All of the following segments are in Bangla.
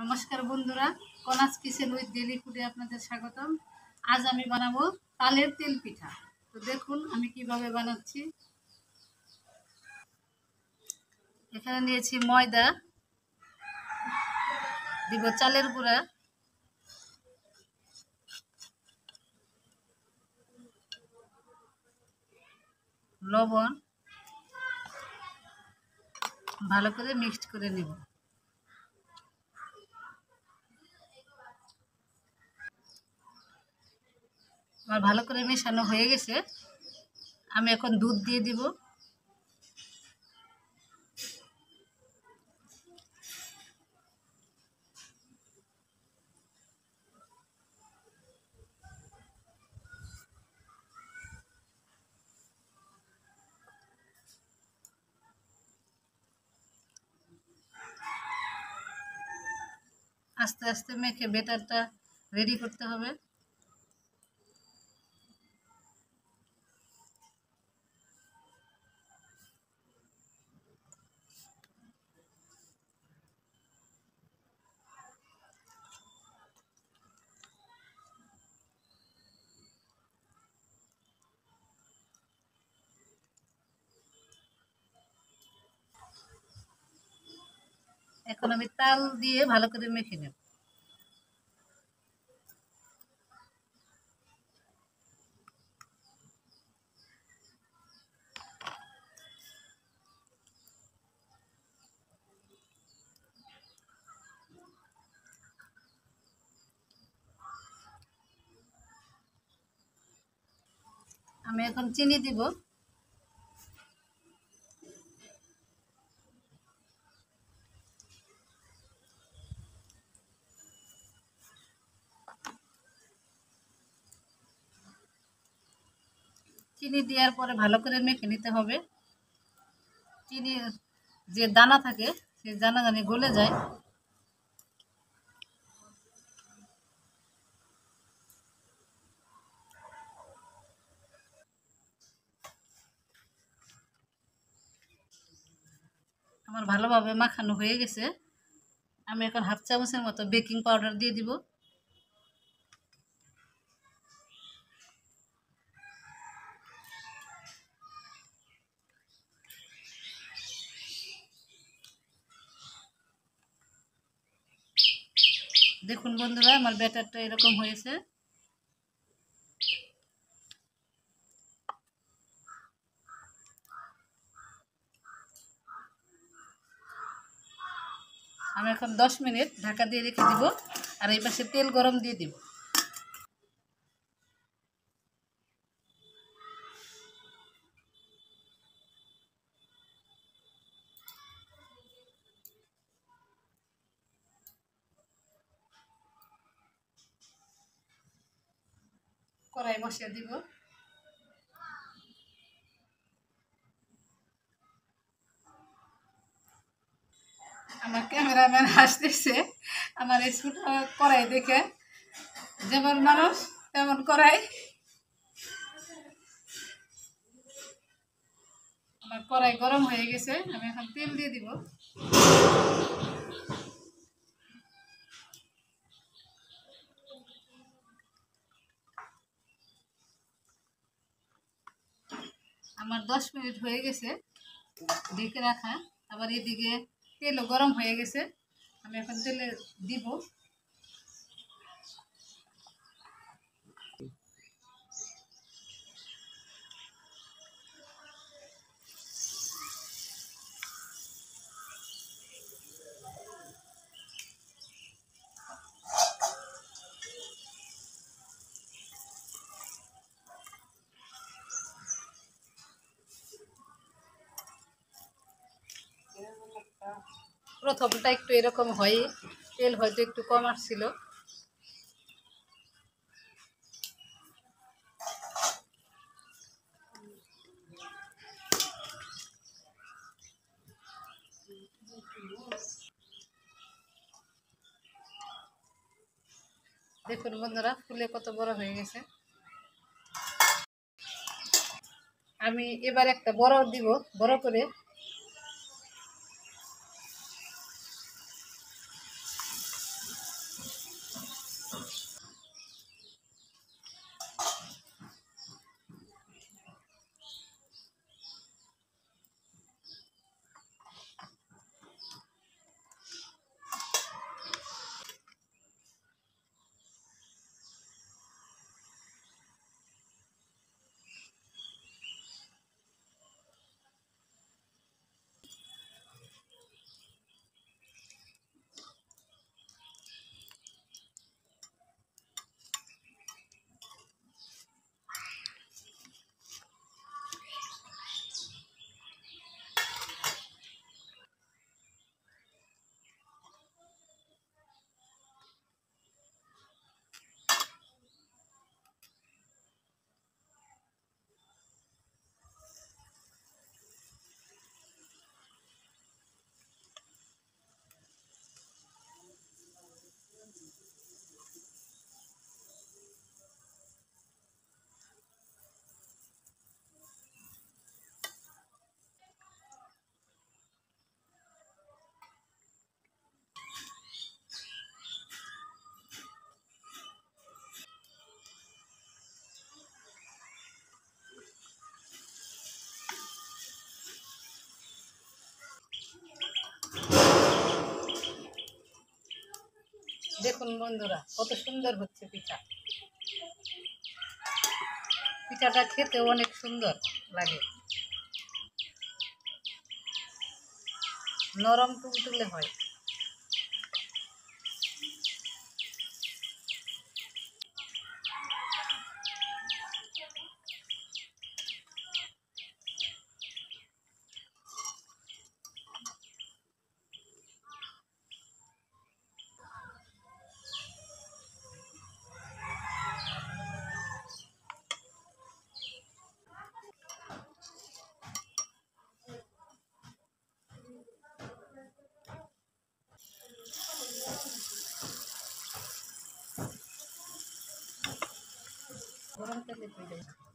নমস্কার বন্ধুরা, কনাস কিচেন উইথ ডেলি ফুডে আপনাদের স্বাগতম। আজ আমি বানাবো তালের তেল পিঠা। তো দেখুন আমি কীভাবে বানাচ্ছি। এখানে নিয়েছি ময়দা, দিব চালের গুঁড়া, লবণ, ভালো করে মিক্সড করে নেব। আমার ভালো করে মেশানো হয়ে গেছে। আমি এখন দুধ দিয়ে দিব। আস্তে আস্তে মেখে বেটারটা রেডি করতে হবে। এখন আমি তাল দিয়ে ভালো করে মেখে নেব। আমি এখন চিনি দিব। চিনি দেওয়ার পরে ভালো করে মেখে নিতে হবে। চিনি, যে দানা থাকে, সেই দানা দানি গলে যায়। আমার ভালোভাবে মাখানো হয়ে গেছে। আমি এখন হাফ চামচের মতো বেকিং পাউডার দিয়ে দিব। দেখুন বন্ধুরা, আমার ব্যাটারটা এরকম হয়েছে। আমি এখন দশ মিনিট ঢাকা দিয়ে রেখে দিব, আর এই পাশে তেল গরম দিয়ে দিব। কড়াই বসিয়ে দিব। আমার ক্যামেরাম্যান হাসতেছে, আমার এই ছোট কড়াই দেখে। যেমন মানুষ, তেমন কড়াই। আমার কড়াই গরম হয়ে গেছে, আমি এখন তেল দিয়ে দিব। আমার দশ মিনিট হয়ে গেছে, ঢেকে রাখা। আবার এদিকে তেলও গরম হয়ে গেছে। আমি এখন তেলে দিব। প্রথমটা একটু এরকম হয় তেল হয়তো একটু কম আসছিল। দেখুন বন্ধুরা, ফুলে কত বড় হয়ে গেছে। আমি এবার একটা বড় দিব, বড় করে দেখুন বন্ধুরা কত সুন্দর হচ্ছে পিঠা। পিঠাটা খেতে অনেক সুন্দর লাগে। নরম টুলটুলে হয় গরম তেলে দিয়ে দেবো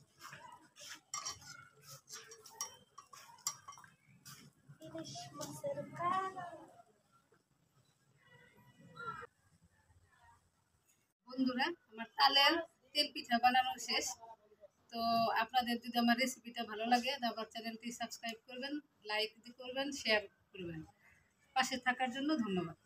বন্ধুরা, আমার তালের তেল পিঠা বানানো শেষ। তো আপনাদের যদি আমার রেসিপিটা ভালো লাগে আমার চ্যানেলটি সাবস্ক্রাইব করবেন লাইক করবেন শেয়ার করবেন। পাশে থাকার জন্য ধন্যবাদ।